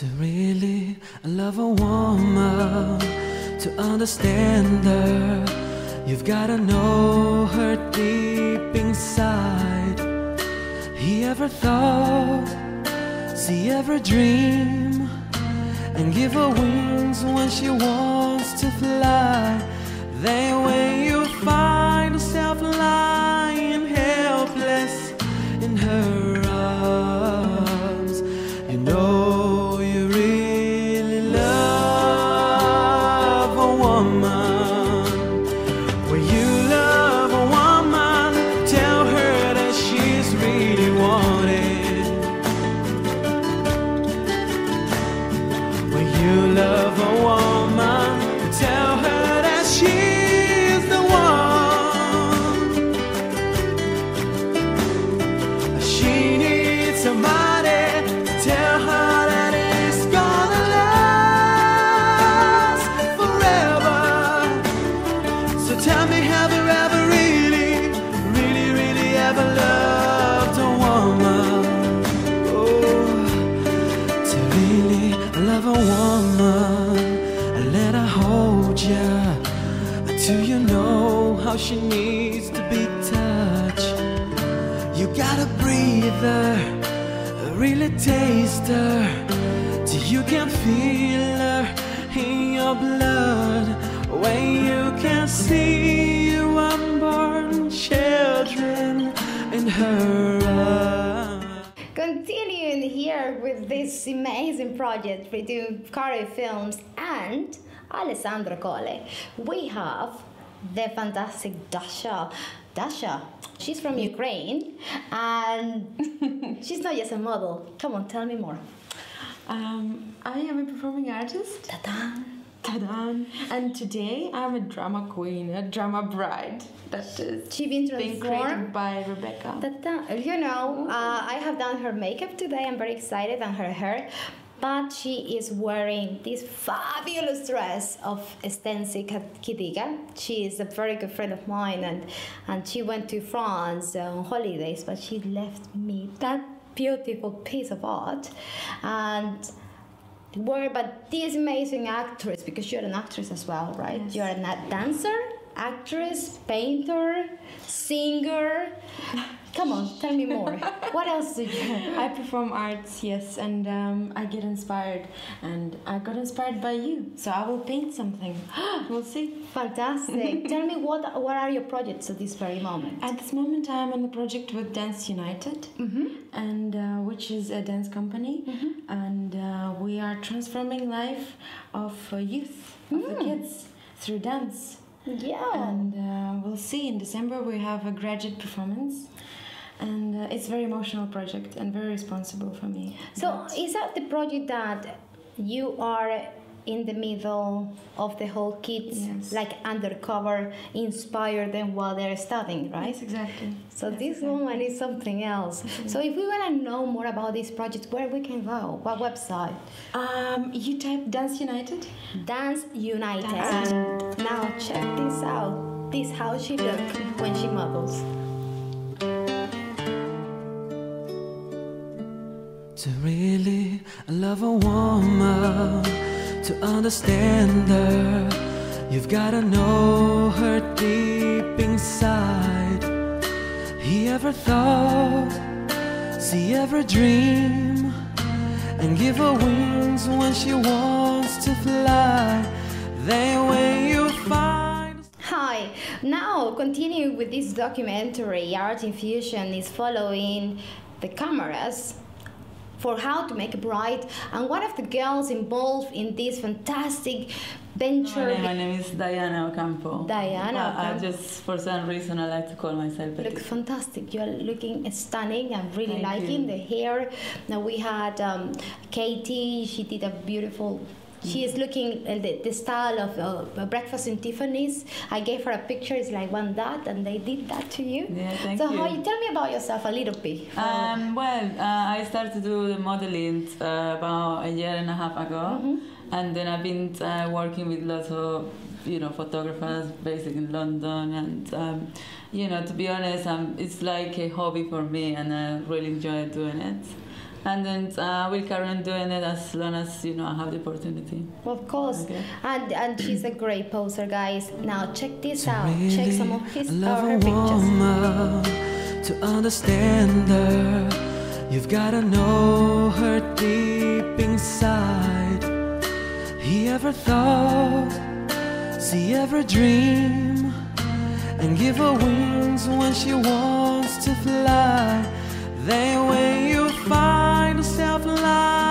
To really love a woman, to understand her, you've gotta know her deep inside. He ever thought, see ever dream, and give her wings when she wants to fly. Then when you find somebody to tell her that it's gonna last forever. So tell me, have you ever really, really, really ever loved a woman? Oh, to really love a woman and let her hold ya till you know how she needs to be touched. You gotta breathe her, really taste her, till you can feel her in your blood. When you can see your unborn children in her eyes. Continuing here with this amazing project between Kari Films and Alessandro Cole, we have the fantastic Dasha. Dasha, she's from Ukraine and she's not just a model. Come on, tell me more. Um, I am a performing artist. Ta-da! Ta-da! And today I'm a drama queen, a drama bride. That is She been being transformed. created by Rebeca. Ta-ta. You know, uh, I have done her makeup today. I'm very excited and her hair. But she is wearing this fabulous dress of Stensi Kidiga. She is a very good friend of mine, and, and she went to France on holidays, but she left me that beautiful piece of art. And where, but this amazing actress, because you're an actress as well, right? Yes. You're a dancer, actress, painter, singer. Come on, tell me more. what else do you? I perform arts, yes, and um, I get inspired. And I got inspired by you, so I will paint something. we'll see. Fantastic. tell me what what are your projects at this very moment? At this moment, I am on the project with Dance United, and uh, which is a dance company, and uh, we are transforming life of uh, youth, of the kids through dance. Yeah. And uh, we'll see in December we have a graduate performance, and uh, it's a very emotional project and very responsible for me. So is that the project that you are in the middle of the whole kids, Yes. like undercover, inspire them while they're studying, right? Yes, exactly. So Yes, this exactly. woman is something else. So if we want to know more about this project, where we can go? What website? Um, you type Dance United. Dance United. Dance now check this out. This how she look when she models. To really love a woman, to understand her, you've gotta know her deep inside. He ever thought, see ever dream, and give her wings when she wants to fly. Then when you find Hi. Now continuing with this documentary, Art Infusion is following the cameras for how to make a bride and one of the girls involved in this fantastic venture My name, my name is Diana Ocampo. Diana I just, for some reason, I like to call myself Petit. fantastic. You're looking stunning. I'm really Thank liking you. the hair. Now we had um, Katie. She did a beautiful. She is looking uh, the, the style of uh, breakfast in Tiffany's. I gave her a picture. It's like one that, and they did that to you. Yeah, thank so you. how you tell me about yourself a little bit? Um, well, uh, I started to do the modeling uh, about a year and a half ago, Mm-hmm. and then I've been uh, working with lots of, you know, photographers based in London, and um, you know, to be honest, um, it's like a hobby for me, and I really enjoy doing it. And then uh, I will carry on doing it as long as you know I have the opportunity. Of course. Okay. And and she's a great poser, guys. Now check this To out. Check some of his or love her pictures. to understand her, you've gotta know her deep inside. He ever thought, see ever dream, and give her wings when she wants to fly. Then when lying.